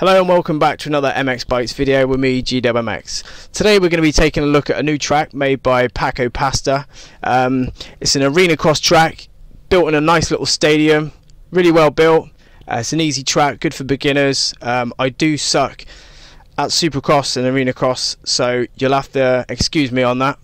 Hello and welcome back to another MX Bikes video with me, GWMX. Today we're going to be taking a look at a new track made by Paco Pasta. Um, it's an arena cross track, built in a nice little stadium, really well built. Uh, it's an easy track, good for beginners. Um, I do suck at Supercross and Arena Cross, so you'll have to excuse me on that.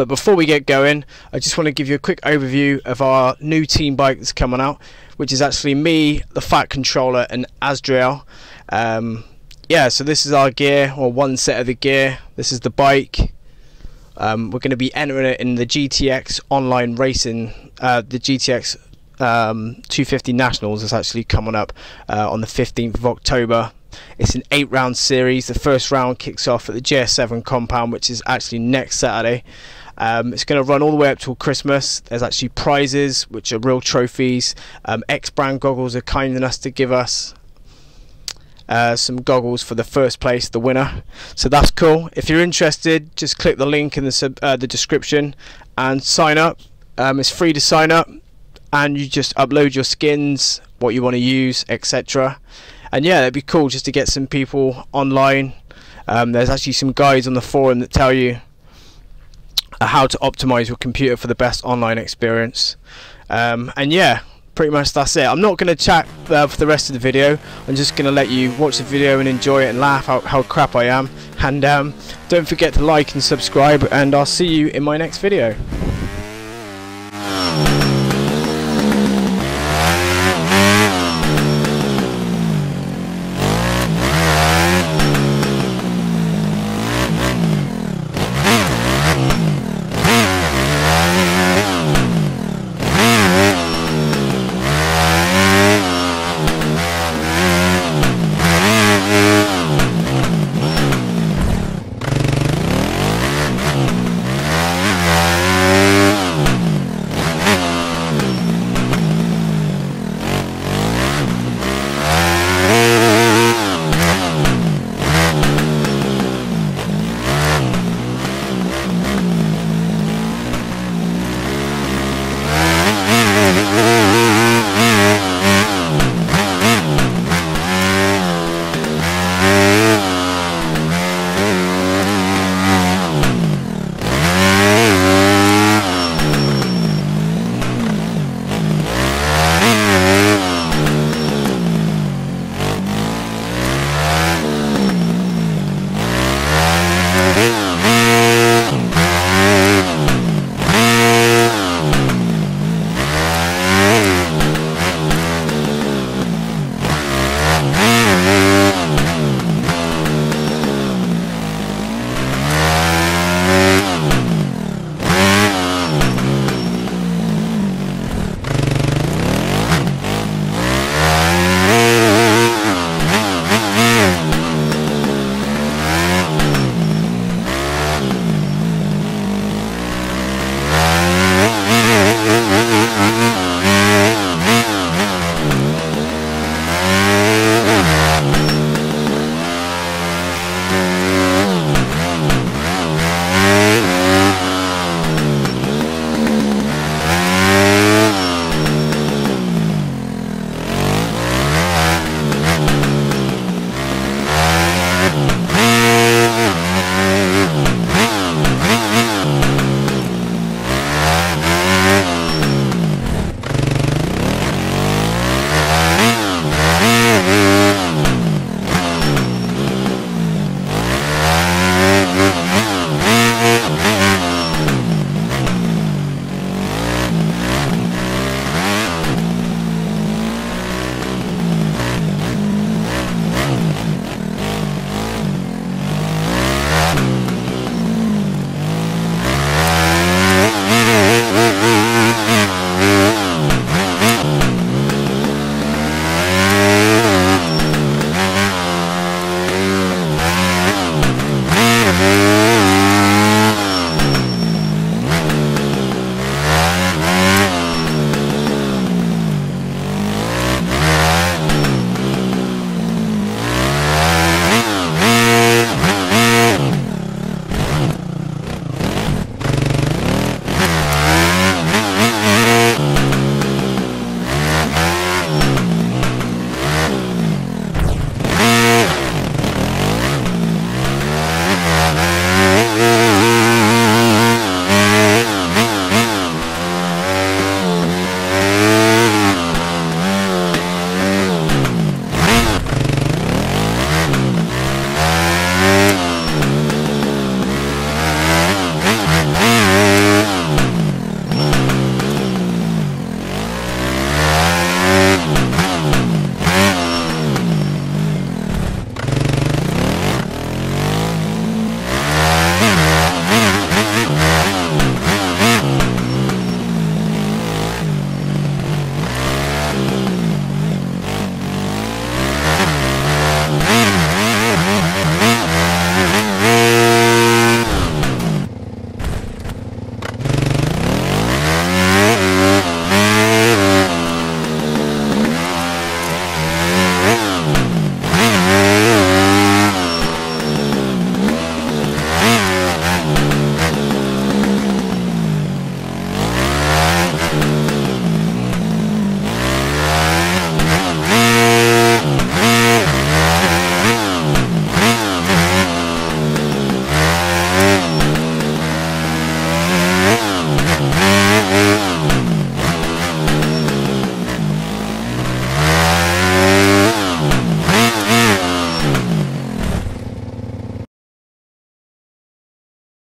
But before we get going, I just want to give you a quick overview of our new team bike that's coming out, which is actually me, the Fat Controller, and Asdrael. Um, yeah, so this is our gear, or one set of the gear. This is the bike. Um, we're going to be entering it in the GTX online racing, uh, the GTX um, 250 Nationals is actually coming up uh, on the 15th of October. It's an eight round series. The first round kicks off at the JS7 compound, which is actually next Saturday. Um, it's going to run all the way up till Christmas. There's actually prizes, which are real trophies. Um, EKS brand goggles are kind enough to give us uh, some goggles for the first place, the winner. So that's cool. If you're interested, just click the link in the sub, uh, the description and sign up. Um, it's free to sign up, and you just upload your skins, what you want to use, etc. And yeah, it'd be cool just to get some people online. Um, there's actually some guides on the forum that tell you uh, how to optimize your computer for the best online experience. Um, and yeah, pretty much that's it. I'm not going to chat uh, for the rest of the video. I'm just going to let you watch the video and enjoy it and laugh how, how crap I am. And um, don't forget to like and subscribe and I'll see you in my next video.